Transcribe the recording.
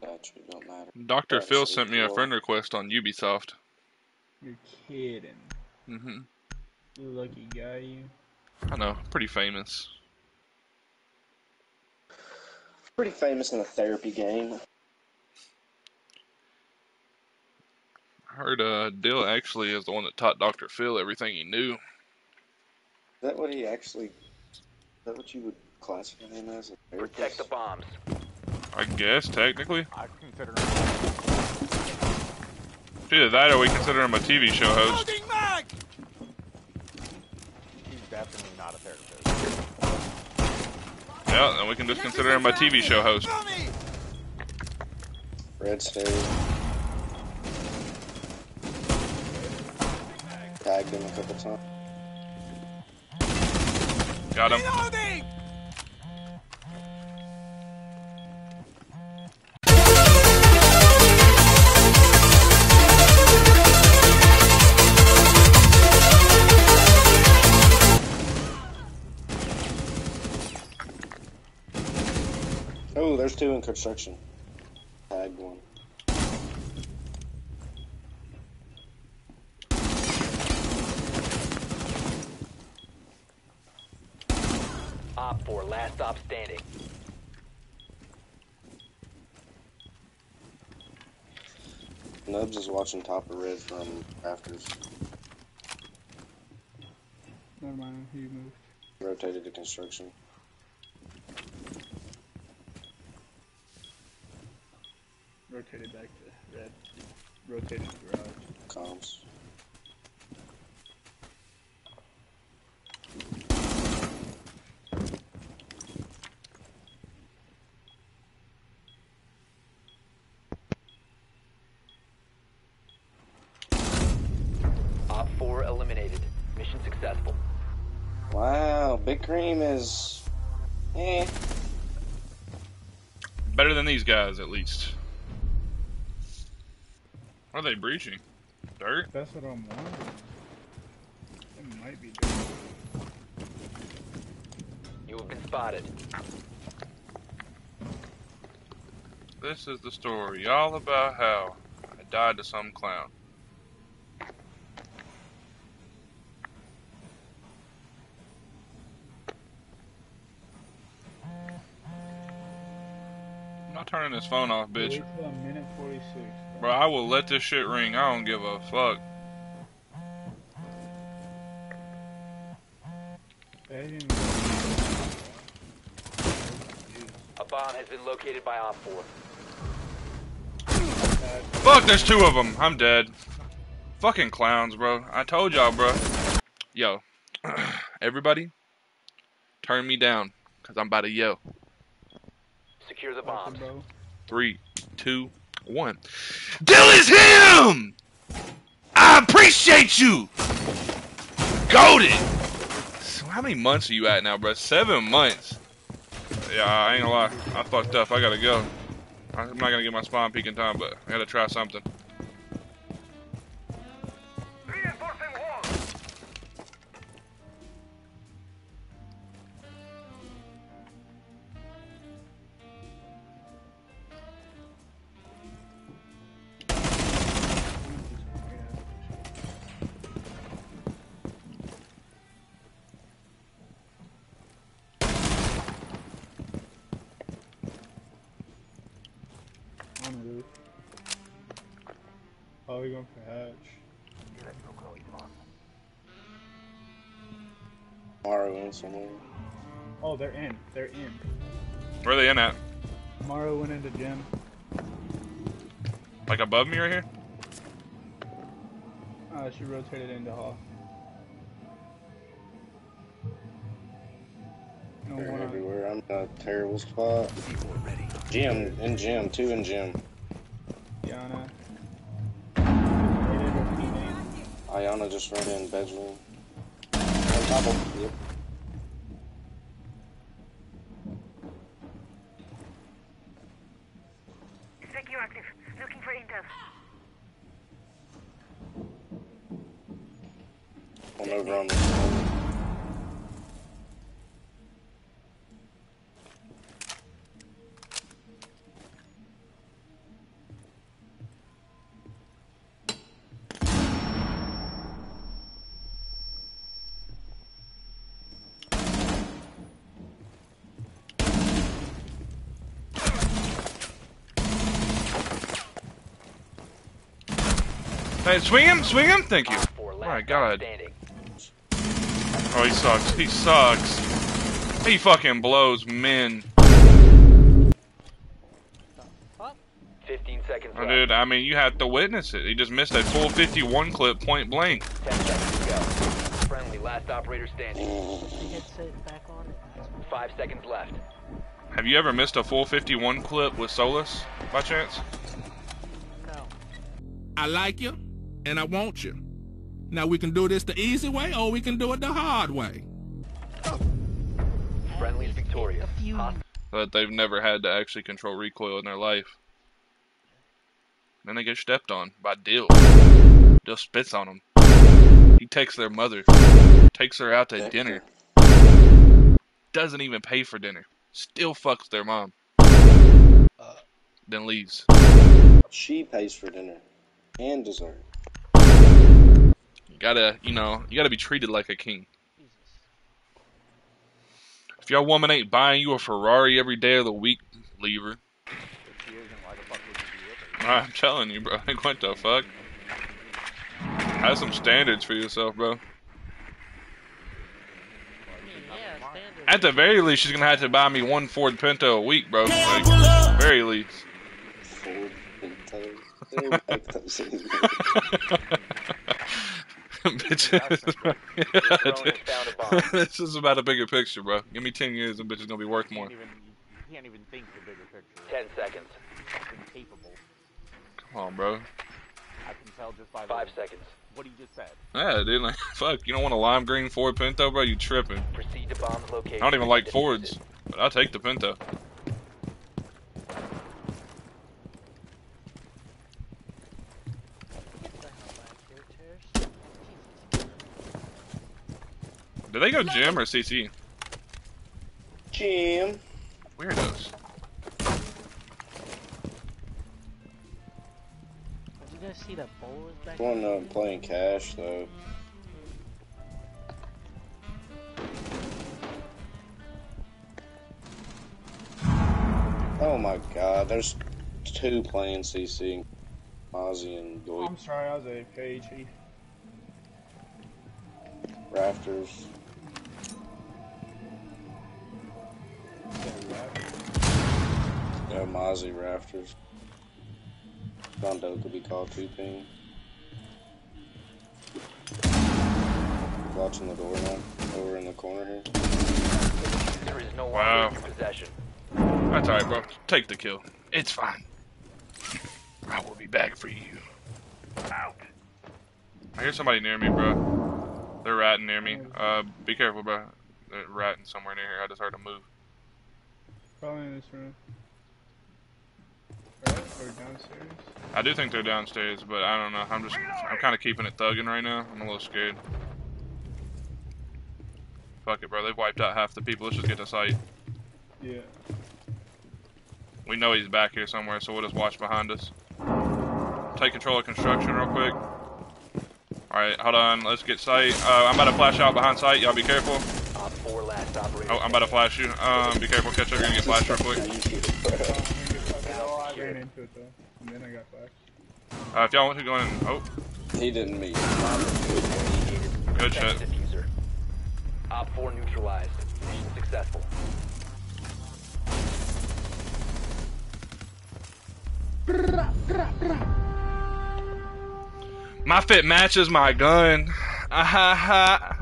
Gotcha, don't matter. Dr. That's Phil so sent me a friend request on Ubisoft. You're kidding. Mm-hmm. You lucky guy, you. I know, pretty famous. Pretty famous in the therapy game. Heard uh, Dill actually is the one that taught Dr. Phil everything he knew. Is that what he actually? Is that what you would classify him as? Protect the bombs. I guess, technically. I consider It's Either that or we consider him a TV show host. he's definitely not a therapist. Yeah, then we can just consider him a TV show host. Red State. Tagged him a couple times. Got him. Oh, there's two in construction. Tagged one. Op 4, last stop standing. Nubs is watching top of red from rafters. Never mind, he moved. Rotated to construction. Rotated back to red. Rotated to garage. Comms. Op 4 eliminated. Mission successful. Wow, Big Cream is. Eh. Better than these guys, at least. What are they breaching? Dirt? That's what I'm wondering. It might be different. You have been spotted. This is the story all about how I died to some clown. Not turning this phone off, bitch. Wait till a minute 46. Bro, I will let this shit ring. I don't give a fuck. A bomb has been located by Op 4. Fuck, there's two of them. I'm dead. Fucking clowns, bro. I told y'all, bro. Yo, everybody, turn me down, cause I'm about to yell. Secure the fucking bombs. Three, two, one. Dill is him! I appreciate you! Goaded! So how many months are you at now, bro? Seven months. Yeah, I ain't gonna lie. I fucked up. I gotta go. I'm not gonna get my spawn peak in time, but I gotta try something. Morrow in somewhere. Oh, they're in. They're in. Where are they in at? Morrow went into gym. Like above me right here? Uh, she rotated into hall. No They're one everywhere. I'm in a terrible spot. Gym, in gym, two in gym. Yana. Rotated. Ayana just ran in bedroom. Active. Looking for intel. One over on this Hey, swing him, swing him. Thank you. Op 4 last My God. Oh, he sucks. He sucks. He fucking blows men. 15 seconds Oh, dude, I mean, you have to witness it. He just missed a full 51 clip point blank. 10 seconds to go. Friendly, last operator standing. headset back on it. 5 seconds left. Have you ever missed a full 51 clip with Solus, by chance? No. I like you and I want you. Now we can do this the easy way or we can do it the hard way. Friendly's victorious. A few. Hostile That they've never had to actually control recoil in their life. Then they get stepped on by Dill. Dill spits on them. He takes their mother, takes her out to dinner, doesn't even pay for dinner, still fucks their mom, uh. then leaves. She pays for dinner and dessert. You gotta, you know, you gotta be treated like a king. Jesus. If your woman ain't buying you a Ferrari every day of the week, leave her. If she isn't, why the fuck would you be with her? I'm telling you, bro. Like, what the fuck? Have some standards for yourself, bro. I mean, yeah, standard. At the very least, she's gonna have to buy me one Ford Pinto a week, bro. Like, very least. Ford Pinto. They don't make those anymore. Bitches. drone has found a bomb. this is about a bigger picture, bro. Give me 10 years and bitch is gonna be worth more. even, you can't even think the bigger picture. 10 seconds. It's incapable. Come on, bro. I can tell just by 5 the, seconds. what he just said. Yeah, dude, like, fuck. You don't want a lime green Ford Pinto, bro? You tripping. Proceed to bomb's location. I don't even like Fords, but I'll take the Pinto. Get the hell back here, Terrace. Jesus. Did they go gym or CC? gym. Weirdos. Did you guys see that bowl was back Going up and playing cash though. Oh my god, there's two playing CC. Ozzy and Oh, I'm sorry, I was a Chief. Rafters. Yeah, Mozzie Rafters. Rondo could be called two ping. Watching the door now, over in the corner here. There is no Wow. longer in your possession. That's alright, bro. Take the kill. It's fine. I will be back for you. Out. I hear somebody near me, bro. They're ratting near me. Uh, be careful, bro. They're ratting somewhere near here. I just heard them move. Probably in this room. Right? Or downstairs? I do think they're downstairs, but I don't know. I'm just, I'm kind of keeping it thugging right now. I'm a little scared. Fuck it, bro. They've wiped out half the people. Let's just get to site. Yeah. We know he's back here somewhere, so we'll just watch behind us. Take control of construction real quick. Alright, hold on. Let's get sight. Uh, I'm about to flash out behind sight. Y'all be careful. Op 4 last operator. Oh, I'm about to flash you. Um, be careful. Catch up. You're gonna get flashed real quick. I'm gonna get fucked. I ran into it though. And then I got flashed. Uh, if y'all want to go in. Oh, He didn't meet. good shit. Op 4 neutralized. Mission successful. My fit matches my gun. Ah ha ha.